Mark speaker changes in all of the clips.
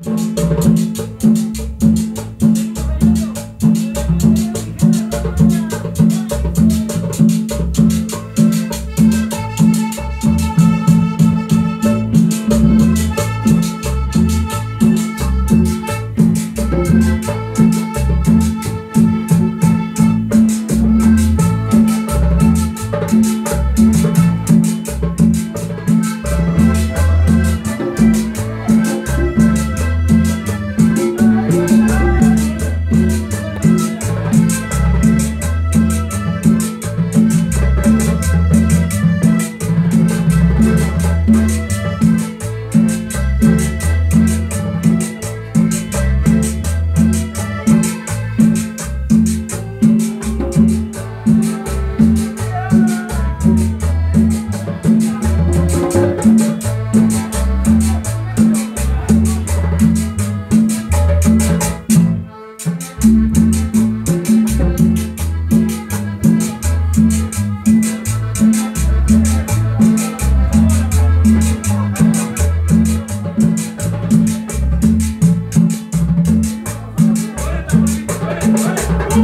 Speaker 1: Thank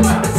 Speaker 1: Come.